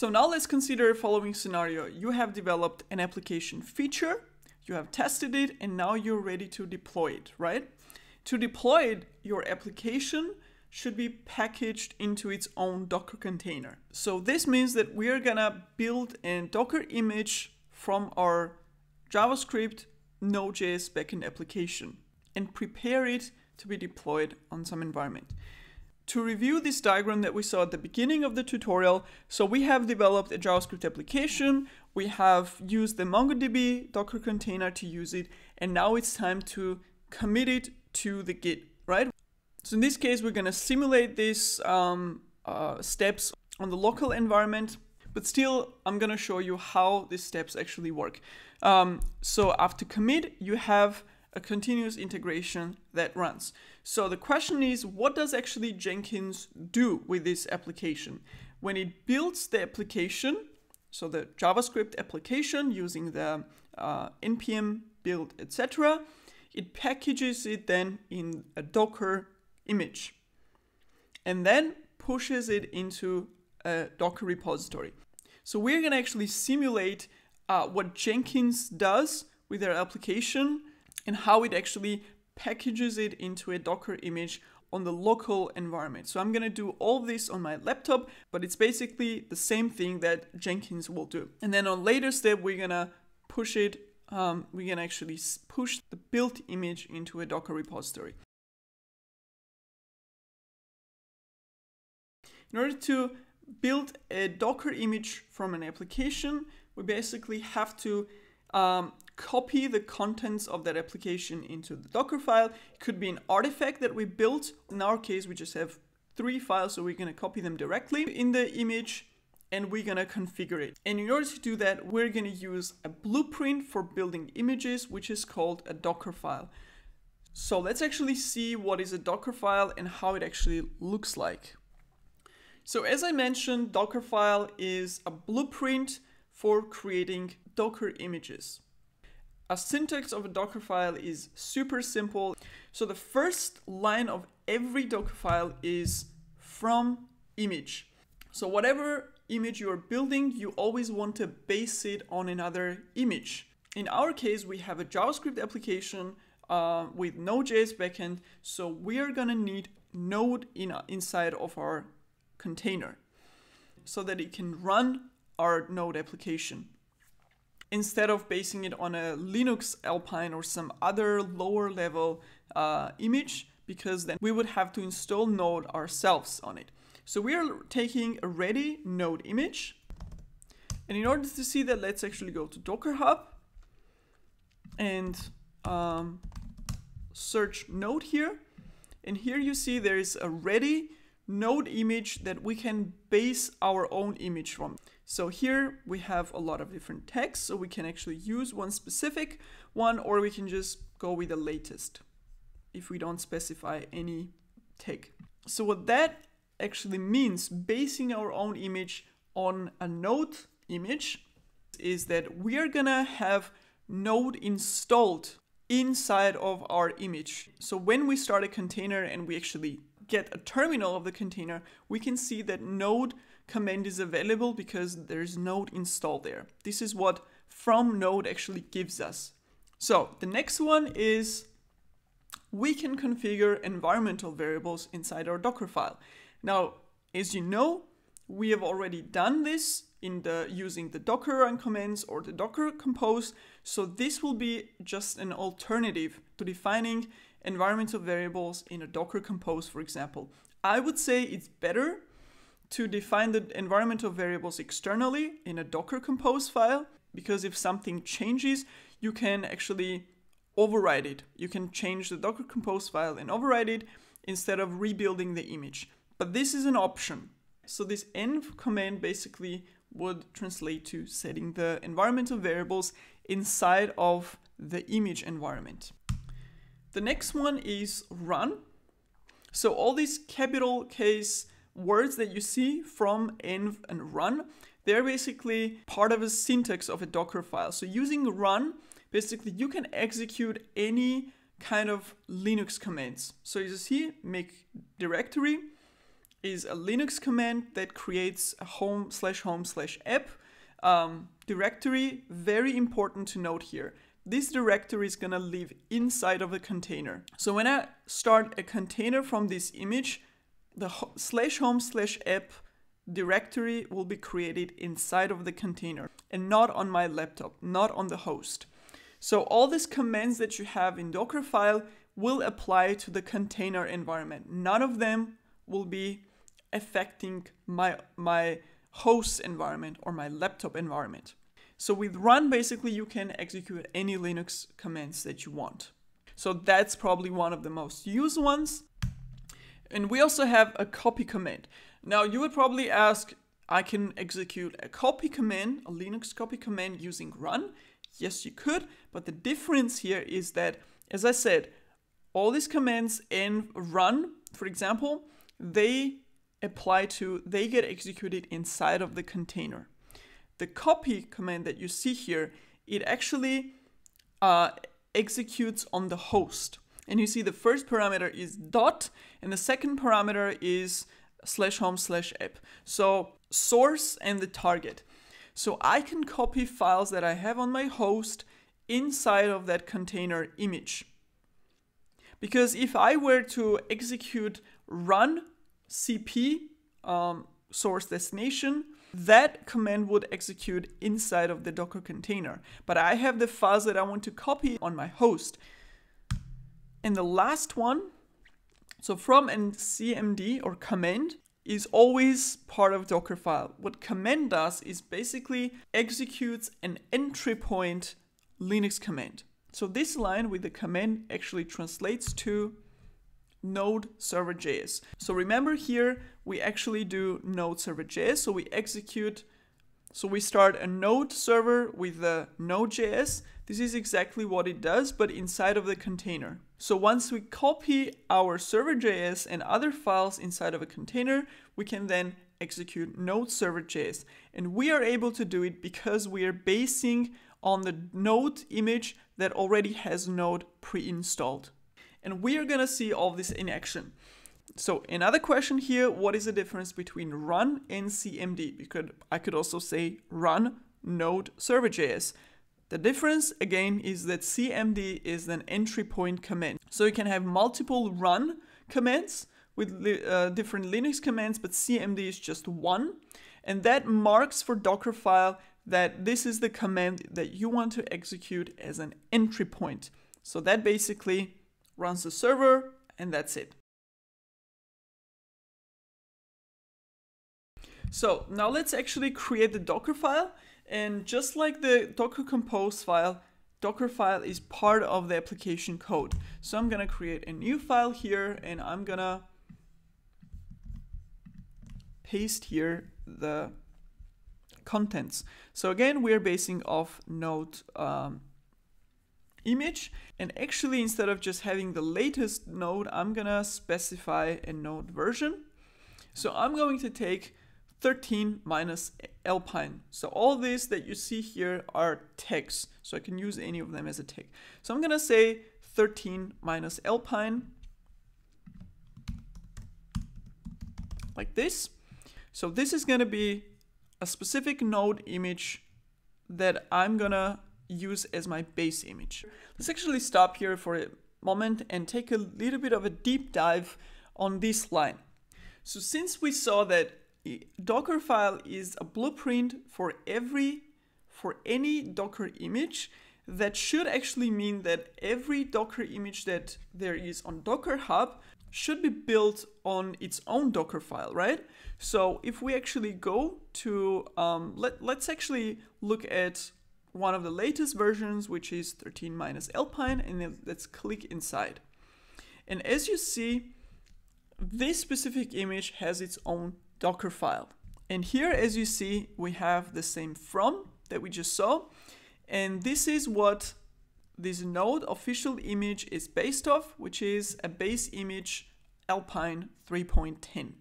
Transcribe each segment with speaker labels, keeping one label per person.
Speaker 1: So now let's consider the following scenario. You have developed an application feature, you have tested it, and now you're ready to deploy it, right? To deploy it, your application should be packaged into its own Docker container. So this means that we are gonna build a Docker image from our JavaScript Node.js backend application and prepare it to be deployed on some environment. To review this diagram that we saw at the beginning of the tutorial, so we have developed a JavaScript application, we have used the MongoDB Docker container to use it, and now it's time to commit it to the Git, right? So in this case, we're gonna simulate these um, uh, steps on the local environment, but still, I'm gonna show you how these steps actually work. Um, so after commit, you have a continuous integration that runs. So the question is, what does actually Jenkins do with this application? When it builds the application, so the JavaScript application using the uh, npm build, etc., it packages it then in a Docker image and then pushes it into a Docker repository. So we're going to actually simulate uh, what Jenkins does with their application and how it actually packages it into a Docker image on the local environment. So I'm going to do all this on my laptop, but it's basically the same thing that Jenkins will do. And then on later step, we're going to push it, um, we can actually push the built image into a Docker repository. In order to build a Docker image from an application, we basically have to um, copy the contents of that application into the Docker file. It could be an artifact that we built. In our case, we just have three files, so we're gonna copy them directly in the image and we're gonna configure it. And in order to do that, we're gonna use a blueprint for building images, which is called a Docker file. So let's actually see what is a Docker file and how it actually looks like. So as I mentioned, Dockerfile is a blueprint for creating Docker images. A syntax of a Dockerfile is super simple. So the first line of every Dockerfile is from image. So whatever image you're building, you always want to base it on another image. In our case, we have a JavaScript application uh, with Node.js backend, so we are gonna need Node in, inside of our container so that it can run our Node application instead of basing it on a Linux Alpine or some other lower level uh, image because then we would have to install Node ourselves on it. So we are taking a ready Node image. And in order to see that, let's actually go to Docker Hub and um, search Node here. And here you see there is a ready node image that we can base our own image from. So here we have a lot of different tags, so we can actually use one specific one or we can just go with the latest if we don't specify any tag. So what that actually means, basing our own image on a node image, is that we are gonna have node installed inside of our image. So when we start a container and we actually get a terminal of the container, we can see that node command is available because there's node installed there. This is what from node actually gives us. So the next one is we can configure environmental variables inside our Docker file. Now, as you know, we have already done this in the using the Docker run commands or the Docker compose. So this will be just an alternative to defining environmental variables in a Docker compose, for example. I would say it's better to define the environmental variables externally in a Docker compose file, because if something changes, you can actually override it. You can change the Docker compose file and override it instead of rebuilding the image. But this is an option. So this env command basically would translate to setting the environmental variables inside of the image environment. The next one is run. So all these capital case words that you see from env and run, they're basically part of a syntax of a Docker file. So using run basically you can execute any kind of Linux commands. So you see make directory is a Linux command that creates a home slash home slash app um, directory. Very important to note here. This directory is gonna live inside of a container. So when I start a container from this image, the slash home slash app directory will be created inside of the container and not on my laptop, not on the host. So all these commands that you have in Dockerfile will apply to the container environment. None of them will be affecting my, my host environment or my laptop environment. So with run, basically you can execute any Linux commands that you want. So that's probably one of the most used ones. And we also have a copy command. Now you would probably ask, I can execute a copy command, a Linux copy command using run. Yes, you could, but the difference here is that, as I said, all these commands in run, for example, they apply to, they get executed inside of the container. The copy command that you see here, it actually uh, executes on the host. And you see the first parameter is dot, and the second parameter is slash home slash app. So source and the target. So I can copy files that I have on my host inside of that container image. Because if I were to execute run cp um, source destination, that command would execute inside of the Docker container. But I have the files that I want to copy on my host. And the last one, so from and cmd or command is always part of Dockerfile. What command does is basically executes an entry point Linux command. So this line with the command actually translates to node server.js. So remember here, we actually do node server.js. So we execute, so we start a node server with the node.js. This is exactly what it does, but inside of the container. So once we copy our server.js and other files inside of a container, we can then execute node server.js. And we are able to do it because we are basing on the node image that already has node pre-installed. And we are gonna see all this in action. So another question here, what is the difference between run and CMD? Because I could also say run node server.js. The difference again is that CMD is an entry point command. So you can have multiple run commands with uh, different Linux commands, but CMD is just one. And that marks for Dockerfile that this is the command that you want to execute as an entry point. So that basically runs the server, and that's it. So now let's actually create the Docker file. And just like the Docker Compose file, Docker file is part of the application code. So I'm gonna create a new file here and I'm gonna paste here the contents. So again, we're basing off node um, image. And actually, instead of just having the latest node, I'm gonna specify a node version. So I'm going to take 13 minus alpine. So all these that you see here are tags. So I can use any of them as a tag. So I'm gonna say 13 minus alpine like this. So this is gonna be a specific node image that I'm gonna use as my base image. Let's actually stop here for a moment and take a little bit of a deep dive on this line. So since we saw that Dockerfile is a blueprint for every for any Docker image, that should actually mean that every Docker image that there is on Docker Hub should be built on its own Docker file, right? So if we actually go to, um, let, let's actually look at one of the latest versions, which is 13 minus Alpine, and let's click inside. And as you see, this specific image has its own Docker file. And here, as you see, we have the same from that we just saw. And this is what this node official image is based off, which is a base image Alpine 3.10,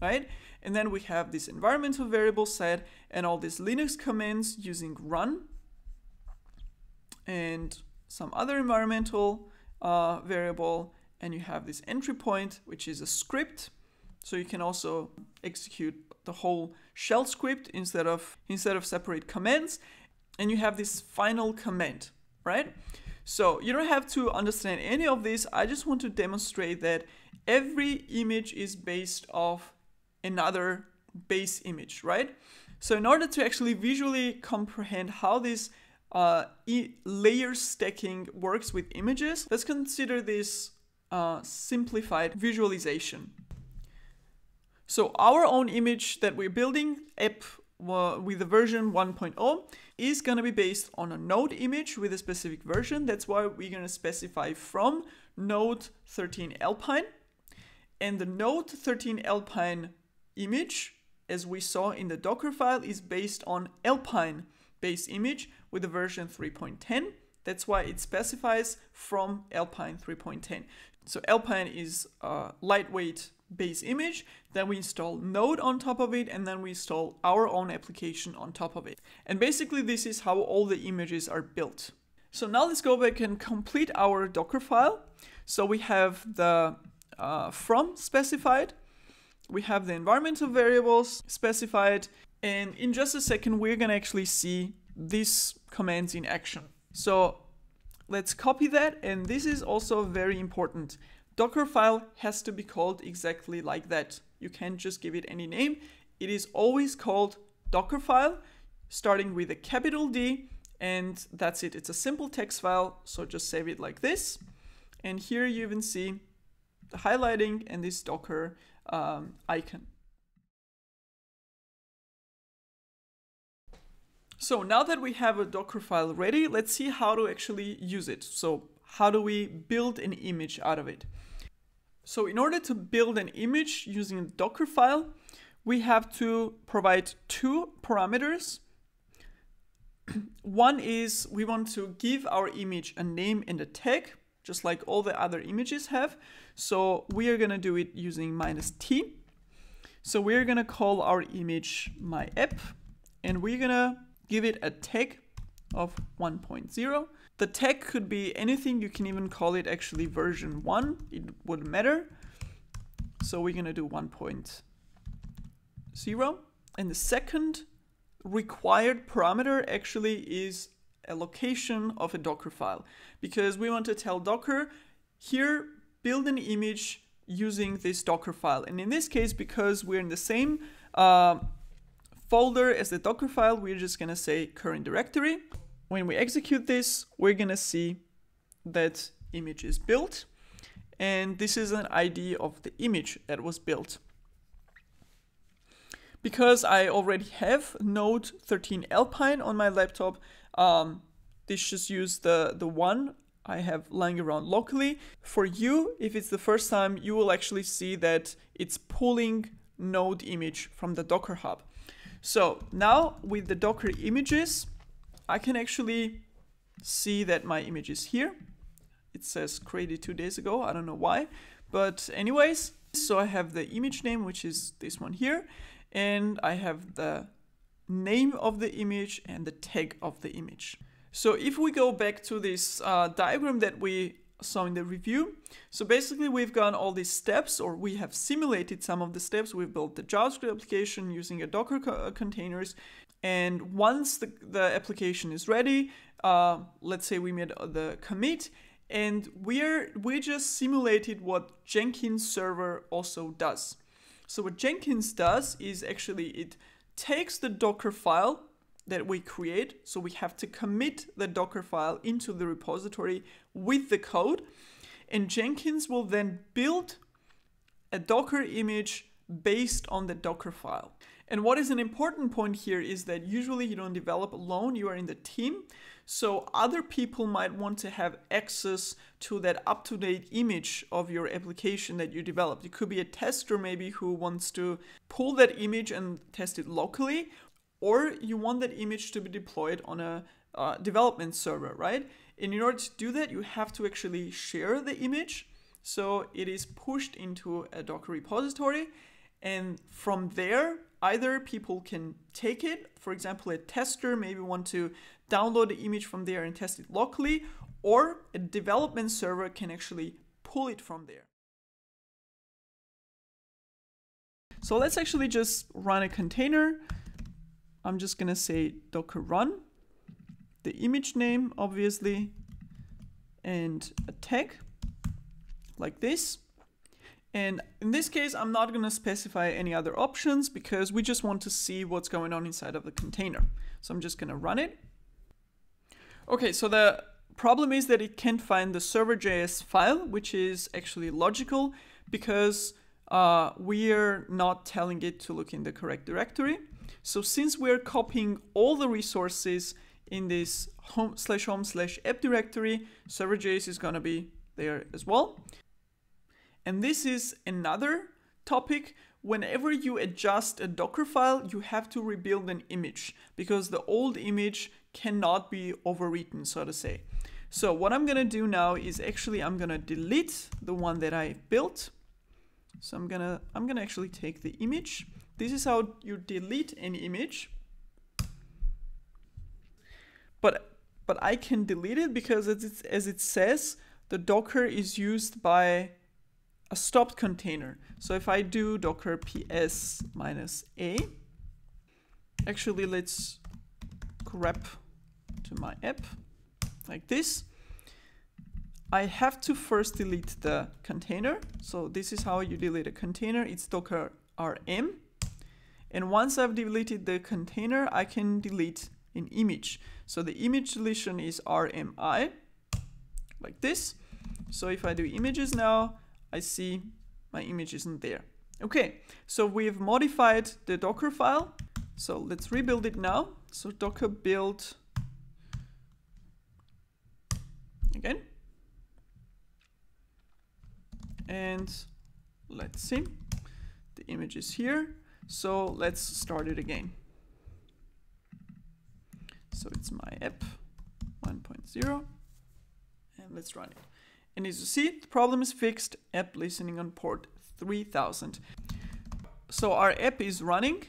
Speaker 1: right? And then we have this environmental variable set and all these Linux commands using run and some other environmental uh, variable, and you have this entry point, which is a script. So you can also execute the whole shell script instead of instead of separate commands, and you have this final command, right? So you don't have to understand any of this. I just want to demonstrate that every image is based off another base image, right? So in order to actually visually comprehend how this uh, e layer stacking works with images, let's consider this uh, simplified visualization. So our own image that we're building, app with the version 1.0, is going to be based on a node image with a specific version. That's why we're going to specify from node 13 Alpine. And the node 13 Alpine image, as we saw in the Docker file, is based on Alpine base image with the version 3.10. That's why it specifies from Alpine 3.10. So Alpine is a lightweight base image, then we install Node on top of it, and then we install our own application on top of it. And basically this is how all the images are built. So now let's go back and complete our Docker file. So we have the uh, from specified, we have the environmental variables specified, and in just a second we're gonna actually see these commands in action. So let's copy that, and this is also very important. Docker file has to be called exactly like that. You can't just give it any name. It is always called Docker file, starting with a capital D, and that's it. It's a simple text file, so just save it like this. And here you even see the highlighting and this Docker um, icon. So now that we have a Docker file ready, let's see how to actually use it. So how do we build an image out of it? So in order to build an image using a Docker file, we have to provide two parameters. One is we want to give our image a name and a tag, just like all the other images have. So we are gonna do it using minus t. So we're gonna call our image my app, and we're gonna give it a tag of 1.0. The tag could be anything, you can even call it actually version 1, it wouldn't matter. So we're gonna do 1.0. And the second required parameter actually is a location of a Docker file because we want to tell Docker here build an image using this Docker file. And in this case, because we're in the same uh, folder as the Docker file, we're just gonna say current directory when we execute this, we're gonna see that image is built. And this is an ID of the image that was built. Because I already have Node 13 Alpine on my laptop, um, this just use the, the one I have lying around locally. For you, if it's the first time, you will actually see that it's pulling Node image from the Docker Hub. So now with the Docker images, I can actually see that my image is here. It says created two days ago. I don't know why. But anyways, so I have the image name, which is this one here. And I have the name of the image and the tag of the image. So if we go back to this uh, diagram that we saw in the review, so basically we've gone all these steps or we have simulated some of the steps. We've built the JavaScript application using a Docker co uh, containers. And once the, the application is ready, uh, let's say we made the commit, and we're we just simulated what Jenkins server also does. So what Jenkins does is actually it takes the Docker file that we create. So we have to commit the Docker file into the repository with the code. And Jenkins will then build a Docker image based on the Docker file. And what is an important point here is that usually you don't develop alone, you are in the team. So other people might want to have access to that up-to-date image of your application that you developed. It could be a tester maybe who wants to pull that image and test it locally, or you want that image to be deployed on a uh, development server, right? And in order to do that, you have to actually share the image. So it is pushed into a Docker repository. And from there, either people can take it, for example, a tester maybe want to download the image from there and test it locally, or a development server can actually pull it from there. So let's actually just run a container. I'm just gonna say docker run, the image name, obviously, and a tag like this. And in this case, I'm not gonna specify any other options because we just want to see what's going on inside of the container. So I'm just gonna run it. Okay, so the problem is that it can't find the server.js file, which is actually logical because uh, we're not telling it to look in the correct directory. So since we're copying all the resources in this home slash home slash app directory, server.js is gonna be there as well. And this is another topic. Whenever you adjust a Docker file, you have to rebuild an image because the old image cannot be overwritten, so to say. So what I'm gonna do now is actually I'm gonna delete the one that I built so I'm gonna I'm gonna actually take the image. This is how you delete an image. But but I can delete it because as it, as it says, the Docker is used by a stopped container. So if I do docker ps minus a, actually let's grep to my app like this. I have to first delete the container. So this is how you delete a container. It's docker rm. And once I've deleted the container, I can delete an image. So the image deletion is rmi, like this. So if I do images now, I see my image isn't there. Okay, so we've modified the Docker file. So let's rebuild it now. So docker build again. And let's see, the image is here. So let's start it again. So it's my app 1.0 and let's run it. And as you see, the problem is fixed, app listening on port 3000. So our app is running.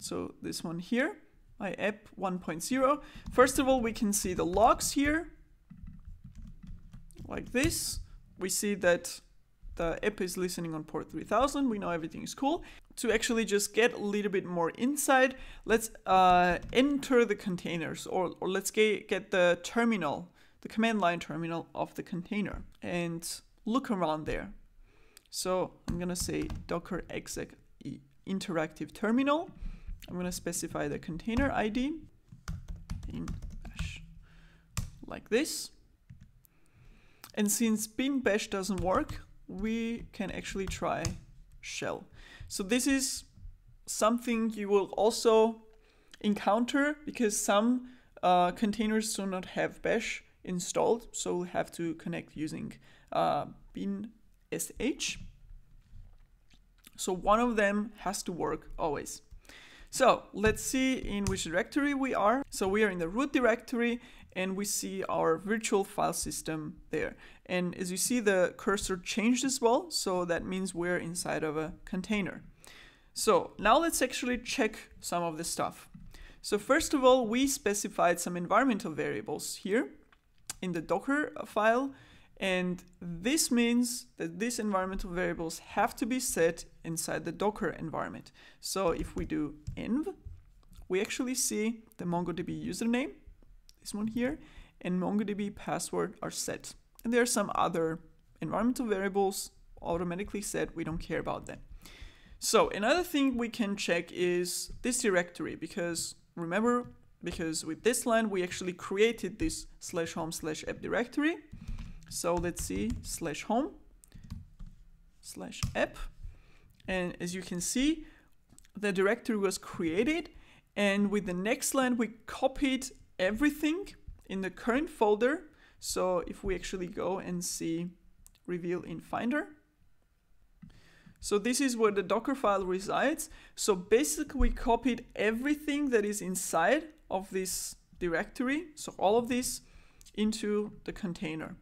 Speaker 1: So this one here, my app 1.0. First of all, we can see the logs here, like this. We see that the app is listening on port 3000. We know everything is cool. To actually just get a little bit more insight, let's uh, enter the containers or, or let's get, get the terminal, the command line terminal of the container and look around there. So I'm gonna say docker exec interactive terminal. I'm gonna specify the container ID in bash like this. And since bin bash doesn't work, we can actually try shell. So this is something you will also encounter because some uh, containers do not have bash installed. So we'll have to connect using uh, bin sh. So one of them has to work always. So let's see in which directory we are. So we are in the root directory and we see our virtual file system there. And as you see, the cursor changed as well. So that means we're inside of a container. So now let's actually check some of the stuff. So first of all, we specified some environmental variables here in the Docker file. And this means that these environmental variables have to be set inside the Docker environment. So if we do env, we actually see the MongoDB username this one here, and MongoDB password are set. And there are some other environmental variables automatically set. We don't care about them. So another thing we can check is this directory because remember, because with this line, we actually created this slash home slash app directory. So let's see slash home slash app. And as you can see, the directory was created. And with the next line, we copied everything in the current folder. So if we actually go and see reveal in Finder, so this is where the Docker file resides. So basically we copied everything that is inside of this directory, so all of this, into the container.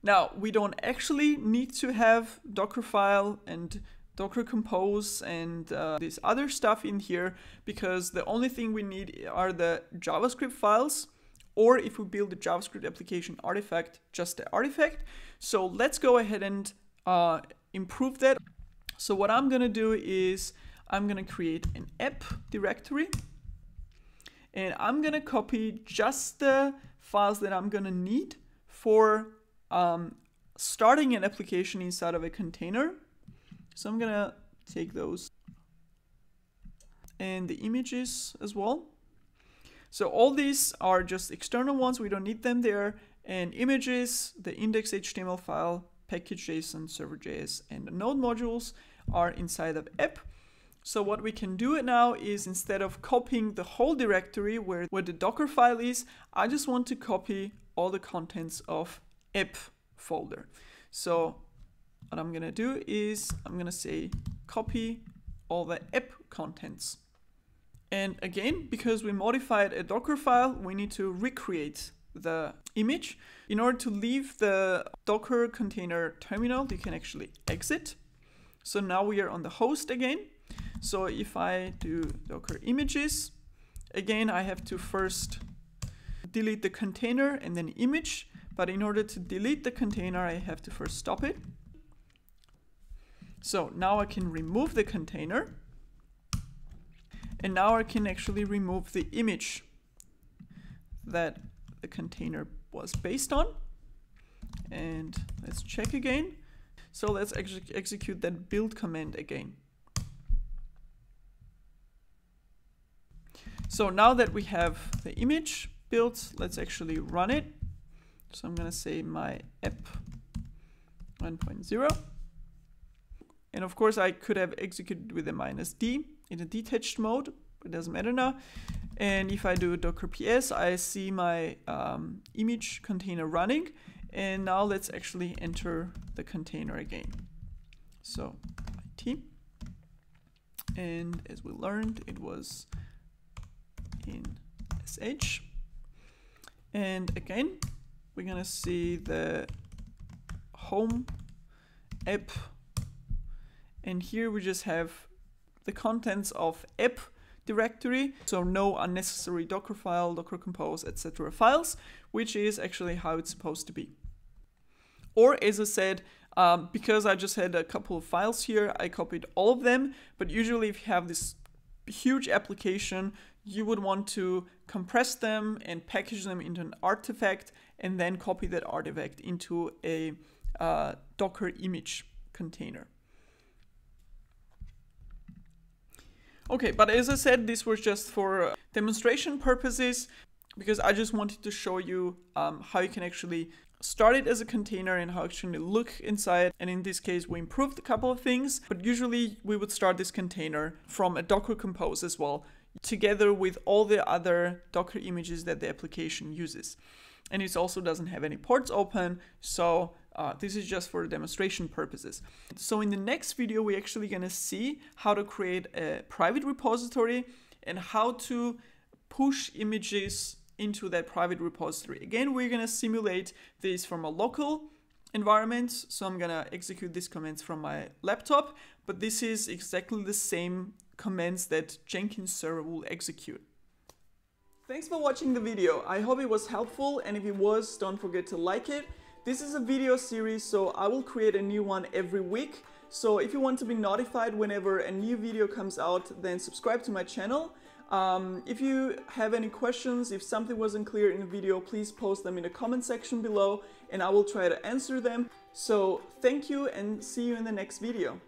Speaker 1: Now, we don't actually need to have Dockerfile and Docker Compose and uh, this other stuff in here because the only thing we need are the JavaScript files or if we build a JavaScript application artifact, just the artifact. So let's go ahead and uh, improve that. So what I'm gonna do is I'm gonna create an app directory and I'm gonna copy just the files that I'm gonna need for um, starting an application inside of a container. So I'm gonna take those and the images as well. So all these are just external ones, we don't need them there. And images, the index.html file, package.json, server.js, and the node modules are inside of app. So what we can do it now is instead of copying the whole directory where, where the Docker file is, I just want to copy all the contents of app folder. So what I'm gonna do is I'm gonna say copy all the app contents. And again, because we modified a Docker file, we need to recreate the image. In order to leave the Docker container terminal, you can actually exit. So now we are on the host again. So if I do docker images, again, I have to first delete the container and then image. But in order to delete the container, I have to first stop it. So now I can remove the container. And now I can actually remove the image that the container was based on. And let's check again. So let's ex execute that build command again. So now that we have the image built, let's actually run it. So I'm going to say my app 1.0. And of course, I could have executed with a minus D in a detached mode. It doesn't matter now. And if I do docker ps, I see my um, image container running. And now let's actually enter the container again. So it. And as we learned, it was in sh. And again, we're gonna see the home app. And here we just have the contents of app directory. So no unnecessary Docker file, Docker compose, etc. files, which is actually how it's supposed to be. Or as I said, um, because I just had a couple of files here, I copied all of them. But usually if you have this huge application, you would want to compress them and package them into an artifact and then copy that artifact into a uh, Docker image container. Okay, but as I said, this was just for demonstration purposes because I just wanted to show you um, how you can actually start it as a container and how it should look inside. And in this case, we improved a couple of things, but usually we would start this container from a Docker Compose as well together with all the other Docker images that the application uses. And it also doesn't have any ports open, so uh, this is just for demonstration purposes. So in the next video, we're actually gonna see how to create a private repository and how to push images into that private repository. Again, we're gonna simulate this from a local environment. So I'm gonna execute these commands from my laptop, but this is exactly the same commands that Jenkins server will execute. Thanks for watching the video. I hope it was helpful and if it was, don't forget to like it. This is a video series, so I will create a new one every week. So if you want to be notified whenever a new video comes out, then subscribe to my channel. Um, if you have any questions, if something wasn't clear in the video, please post them in the comment section below and I will try to answer them. So thank you and see you in the next video.